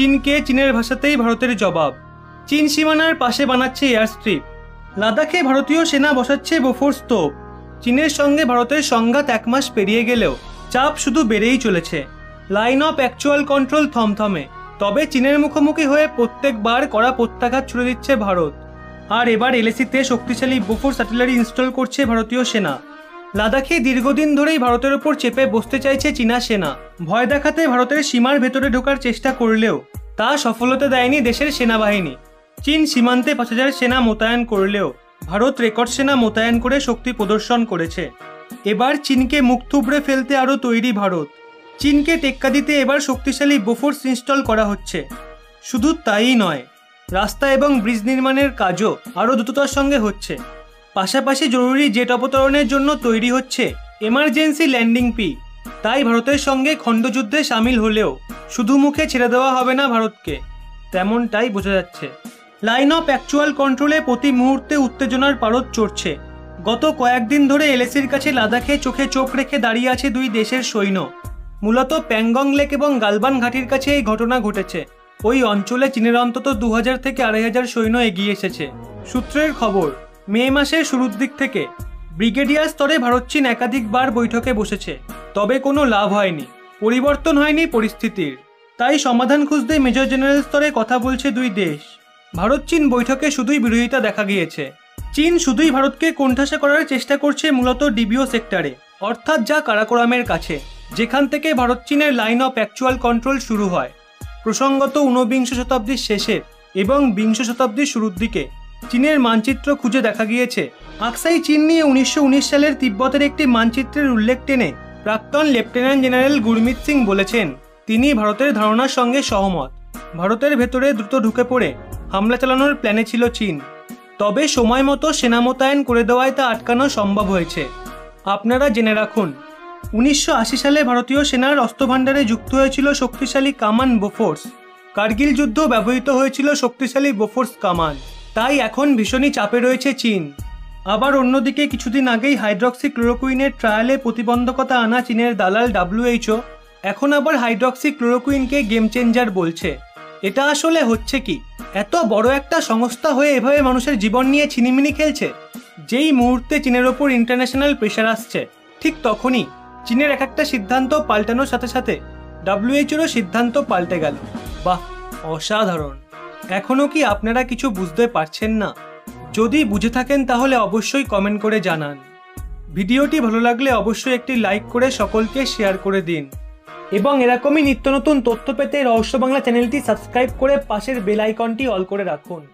চীনকে চীনের ভাষাতেই ভারতের জবাব। চীন সীমানার পাশে বানাচ্ছে এয়ার স্ট্রিপ লাদাখে ভারতীয় সেনা বসাচ্ছে বোফোর্স তোপ। চীনের সঙ্গে ভারতের সংঘাত এক মাস পেরিয়ে গেলেও চাপ শুধু বেড়েই চলেছে। লাইন অফ অ্যাকচুয়াল কন্ট্রোল থমথমে। তবে চীনের মুখোমুখি হয়ে প্রত্যেকবার কড়া প্রত্যাঘাত ছুড়ে দিচ্ছে ভারত। আর এবার এলএসিতে শক্তিশালী বোফোর্স আর্টিলারি ইনস্টল করছে ভারতীয় সেনা। লাদাখে দীর্ঘদিন ধরেই ভারতের ওপর চেপে বসতে চাইছে চীনা সেনা। ভয় দেখাতে ভারতের সীমার ভেতরে ঢোকার চেষ্টা করলেও তা সফলতা দেয়নি দেশের সেনাবাহিনী। চীন সীমান্তে পাঁচ হাজার সেনা মোতায়েন করলেও ভারত রেকর্ড সেনা মোতায়েন করে শক্তি প্রদর্শন করেছে। এবার চীনকে মুখ থুবড়ে ফেলতে আরও তৈরি ভারত। চীনকে টেক্কা দিতে এবার শক্তিশালী বোফোর্স ইনস্টল করা হচ্ছে। শুধু তাই নয়, রাস্তা এবং ব্রিজ নির্মাণের কাজও আরও দ্রুততার সঙ্গে হচ্ছে। পাশাপাশি জরুরি জেট অবতরণের জন্য তৈরি হচ্ছে এমার্জেন্সি ল্যান্ডিং পি। তাই ভারতের সঙ্গে খণ্ডযুদ্ধে সামিল হলেও শুধু মুখে ছেড়ে দেওয়া হবে না ভারতকে। তেমনটাই বোঝা যাচ্ছে। লাইন অফ অ্যাকচুয়াল কন্ট্রোলে প্রতি মুহূর্তে উত্তেজনার পারদ চড়ছে। গত কয়েকদিন ধরে এলএসির কাছে লাদাখে চোখে চোখ রেখে দাঁড়িয়ে আছে দুই দেশের সৈন্য। মূলত প্যাংগং লেক এবং গালবান ঘাটির কাছে এই ঘটনা ঘটেছে। ওই অঞ্চলে চীনের অন্তত দু হাজার থেকে আড়াই হাজার সৈন্য এগিয়ে এসেছে। সূত্রের খবর মে মাসের শুরুর দিক থেকে, ব্রিগেডিয়ার স্তরে ভারত চীন একাধিকবার বৈঠকে বসেছে, তবে কোনো লাভ হয়নি, পরিবর্তন হয়নি পরিস্থিতির। তাই সমাধান খুঁজতে মেজর জেনারেল স্তরে কথা বলছে দুই দেশ। ভারত চীন বৈঠকে শুধুই বিরোধিতা দেখা গিয়েছে। চীন শুধুই ভারতকে কোণঠাসা করার চেষ্টা করছে মূলত ডিবিও সেক্টরে, অর্থাৎ যা কারাকোরামের কাছে, যেখান থেকে ভারত চীনের লাইন অফ অ্যাকচুয়াল কন্ট্রোল শুরু হয়। প্রসঙ্গত ঊনবিংশ শতাব্দীর শেষের এবং বিংশ শতাব্দীর শুরুর দিকে চীনের মানচিত্র খুঁজে দেখা গিয়েছে। আকসাই চীন নিয়ে উনিশশো উনিশ সালের তিব্বতের একটি মানচিত্রের উল্লেখ টেনে প্রাক্তন লেফটেন্যান্ট জেনারেল গুরমিত সিং বলেছেন, তিনি ভারতের ধারণার সঙ্গে সহমত। ভারতের ভেতরে দ্রুত ঢুকে পড়ে হামলা চালানোর প্ল্যানে ছিল চীন। তবে সময় মতো সেনা মোতায়েন করে দেওয়ায় তা আটকানো সম্ভব হয়েছে। আপনারা জেনে রাখুন, উনিশশো আশি সালে ভারতীয় সেনার অস্ত্রভাণ্ডারে যুক্ত হয়েছিল শক্তিশালী কামান বোফোর্স। কার্গিল যুদ্ধ ব্যবহৃত হয়েছিল শক্তিশালী বোফোর্স কামান। তাই এখন ভীষণই চাপে রয়েছে চীন। আবার অন্যদিকে কিছুদিন আগেই হাইড্রক্সি ক্লোরোকুইনের ট্রায়ালে প্রতিবন্ধকতা আনা চীনের দালাল ডাব্লিউএইচও এখন আবার হাইড্রক্সি ক্লোরোকুইনকে গেম চেঞ্জার বলছে। এটা আসলে হচ্ছে কি? এত বড় একটা সংস্থা হয়ে এভাবে মানুষের জীবন নিয়ে ছিনিমিনি খেলছে, যেই মুহূর্তে চীনের ওপর ইন্টারন্যাশনাল প্রেশার আসছে। ঠিক তখনই চীনের এক একটা সিদ্ধান্ত পাল্টানোর সাথে সাথে ডাব্লিউএইচওরও সিদ্ধান্ত পাল্টে গেল। বাহ, অসাধারণ। এখনও কি আপনারা কিছু বুঝতে পারছেন না? যদি বুঝে থাকেন তাহলে অবশ্যই কমেন্ট করে জানান। ভিডিওটি ভালো লাগলে অবশ্যই একটি লাইক করে সকলকে শেয়ার করে দিন। এবং এরকমই নিত্য নতুন তথ্য পেতে রহস্য বাংলা চ্যানেলটি সাবস্ক্রাইব করে পাশের বেল আইকনটি অল করে রাখুন।